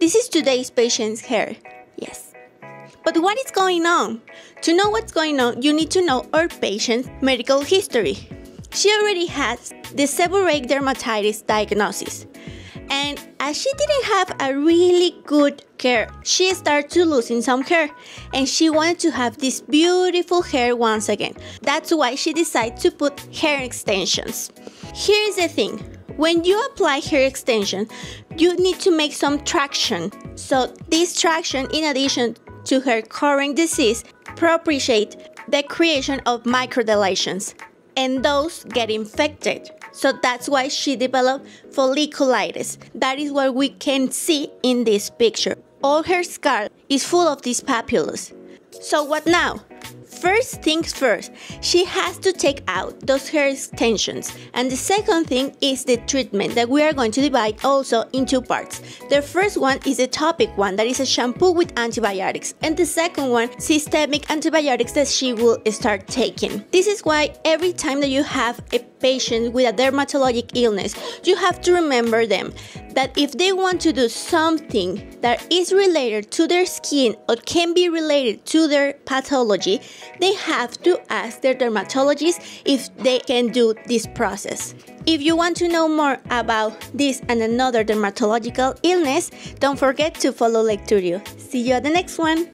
This is today's patient's hair. Yes. But what is going on? To know what's going on, you need to know our patient's medical history. She already has the seborrheic dermatitis diagnosis. And as she didn't have a really good care, she started to losing some hair and she wanted to have this beautiful hair once again. That's why she decided to put hair extensions. Here is the thing. When you apply hair extension, you need to make some traction. So this traction in addition to her current disease propitiate the creation of microdilations and those get infected. So that's why she developed folliculitis. That is what we can see in this picture. All her scar is full of these papules. So what now? First things first, she has to take out those hair extensions. And the second thing is the treatment that we are going to divide also in two parts. The first one is a topic one that is a shampoo with antibiotics, and the second one, systemic antibiotics that she will start taking. This is why every time that you have a patient with a dermatologic illness, you have to remember them that if they want to do something that is related to their skin or can be related to their pathology, they have to ask their dermatologist if they can do this process. If you want to know more about this and another dermatological illness, don't forget to follow Lecturio. See you at the next one!